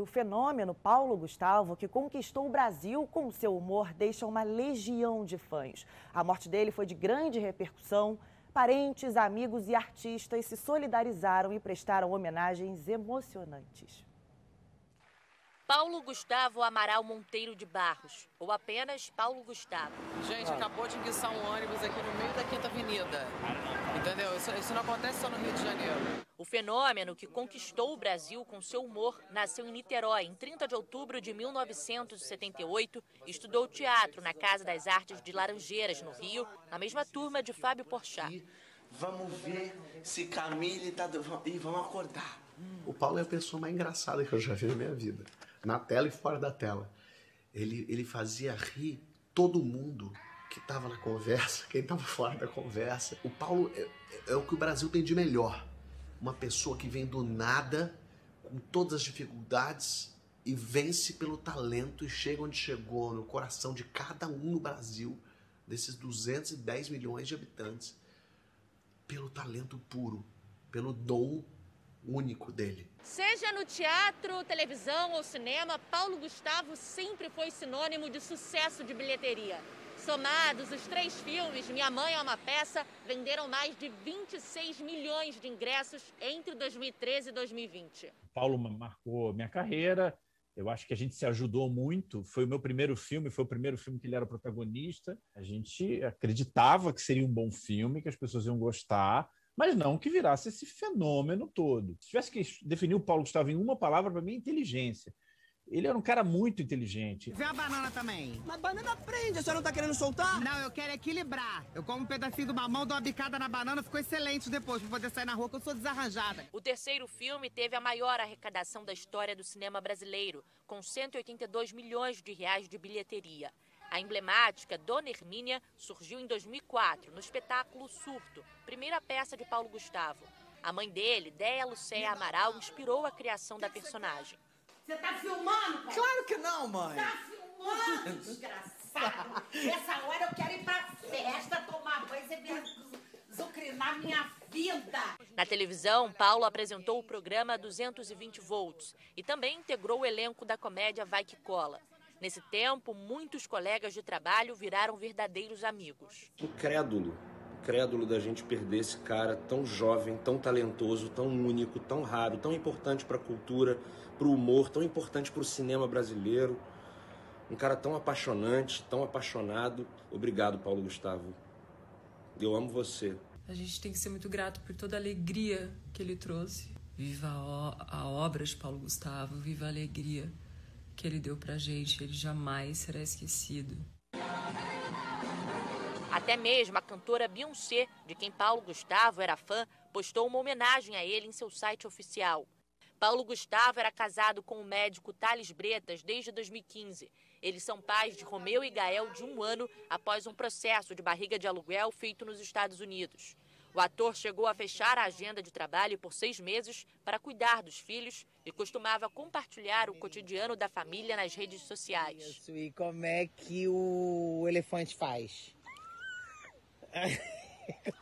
O fenômeno Paulo Gustavo, que conquistou o Brasil com seu humor, deixa uma legião de fãs. A morte dele foi de grande repercussão. Parentes, amigos e artistas se solidarizaram e prestaram homenagens emocionantes. Paulo Gustavo Amaral Monteiro de Barros, ou apenas Paulo Gustavo. Gente, acabou de enguiçar um ônibus aqui no meio da Quinta Avenida. Entendeu? Isso, isso não acontece só no Rio de Janeiro. O fenômeno que conquistou o Brasil com seu humor nasceu em Niterói, em 30 de outubro de 1978. Estudou teatro na Casa das Artes de Laranjeiras, no Rio, na mesma turma de Fábio Porchat. Vamos ver se Camille tá. E vamos acordar. O Paulo é a pessoa mais engraçada que eu já vi na minha vida na tela e fora da tela. Ele, ele fazia rir todo mundo que estava na conversa, quem estava fora da conversa. O Paulo é, é, o que o Brasil tem de melhor. Uma pessoa que vem do nada, com todas as dificuldades, e vence pelo talento e chega onde chegou, no coração de cada um no Brasil, desses 210 milhões de habitantes, pelo talento puro, pelo dom único dele. Seja no teatro, televisão ou cinema, Paulo Gustavo sempre foi sinônimo de sucesso de bilheteria. Somados, os três filmes, Minha Mãe é uma Peça, venderam mais de 26 milhões de ingressos entre 2013 e 2020. Paulo marcou minha carreira, eu acho que a gente se ajudou muito. Foi o meu primeiro filme, foi o primeiro filme que ele era protagonista. A gente acreditava que seria um bom filme, que as pessoas iam gostar mas não que virasse esse fenômeno todo. Se tivesse que definir o Paulo Gustavo em uma palavra, para mim, é inteligência. Ele era um cara muito inteligente. Vê a banana também. Mas banana prende, a senhora não tá querendo soltar? Não, eu quero equilibrar. Eu como um pedacinho do mamão, dou uma bicada na banana, ficou excelente depois, pra poder sair na rua, que eu sou desarranjada. O terceiro filme teve a maior arrecadação da história do cinema brasileiro, com 182 milhões de reais de bilheteria. A emblemática Dona Hermínia surgiu em 2004, no espetáculo Surto, primeira peça de Paulo Gustavo. A mãe dele, Déia Lucéia Amaral, inspirou a criação da personagem. Você tá filmando? Pai? Claro que não, mãe. Tá filmando, desgraçado. Nessa hora eu quero ir pra festa, tomar banho, vem zucrinar minha vida. Na televisão, Paulo apresentou o programa 220 volts e também integrou o elenco da comédia Vai Que Cola. Nesse tempo, muitos colegas de trabalho viraram verdadeiros amigos. Incrédulo, incrédulo da gente perder esse cara tão jovem, tão talentoso, tão único, tão raro, tão importante para a cultura, para o humor, tão importante para o cinema brasileiro. Um cara tão apaixonante, tão apaixonado. Obrigado, Paulo Gustavo. Eu amo você. A gente tem que ser muito grato por toda a alegria que ele trouxe. Viva a, a obra de Paulo Gustavo, viva a alegria que ele deu pra gente, ele jamais será esquecido. Até mesmo a cantora Beyoncé, de quem Paulo Gustavo era fã, postou uma homenagem a ele em seu site oficial. Paulo Gustavo era casado com o médico Thales Bretas desde 2015. Eles são pais de Romeu e Gael de um ano após um processo de barriga de aluguel feito nos Estados Unidos. O ator chegou a fechar a agenda de trabalho por seis meses para cuidar dos filhos e costumava compartilhar o cotidiano da família nas redes sociais. Isso, e como é que o elefante faz?